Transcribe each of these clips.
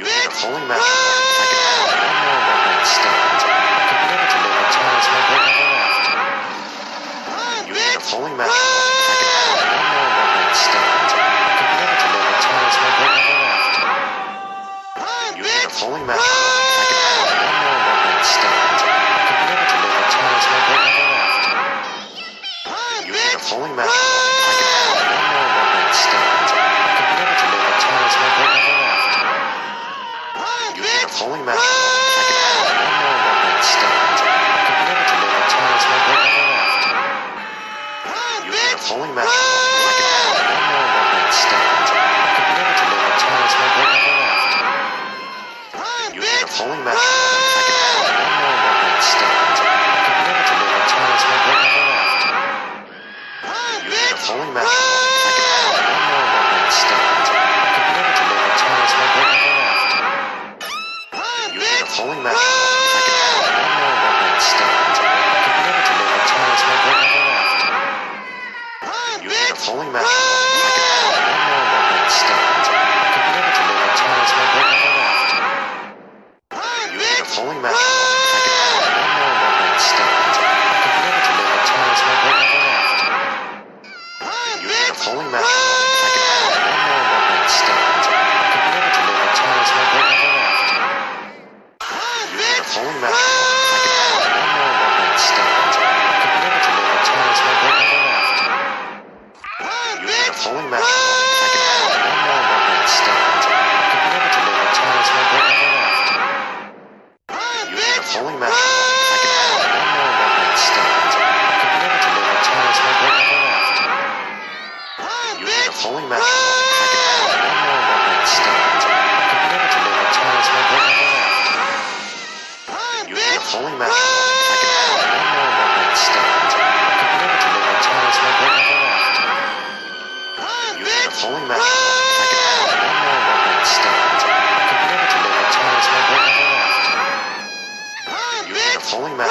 You need a fully one. If I could have one more one-night stand, I could never deliver times my great never left. You need a fully You need a fully matched one. I have one more I could never deliver times my great never left. You need a fully. I have one more I could never deliver times my great never left. You need a fully need a fully matched one. If I could have one more one-night stand, I could never deliver times my great never left. You need a fully matched one. If I could have one more one-night stand, I could never deliver times my great never left. You need a matched one. If I could have one more one-night stand, I could never deliver times my great never left. You need a fully matched one. You need a fully. If I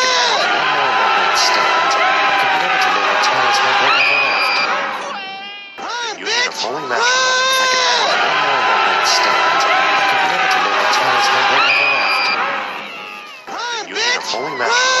could have one more one-night stand, I could never deliver times my great never left. You need a fully matched one. If I could have one more one-night stand, I could never deliver times my great never left. You need a fully matched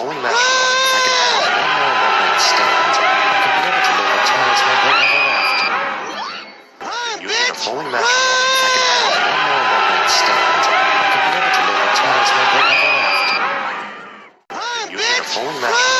A fully matched. If I could have one more one-night stand, I could never deliver times my great never left. You need a fully matched. If I could have one more one-night stand, I never deliver times my great never left. You need a fully matched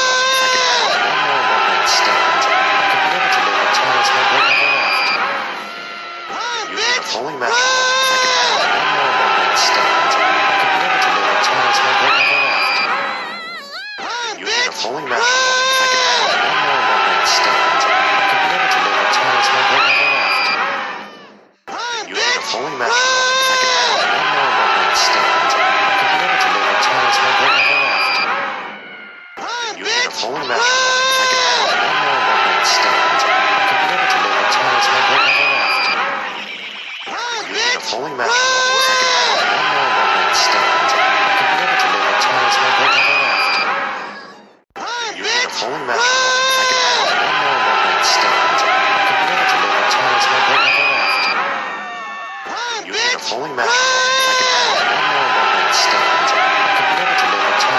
you need a fully match. I can have one more one stand. I can be able to live until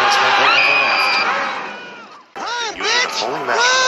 as. You need a fully match.